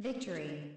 Victory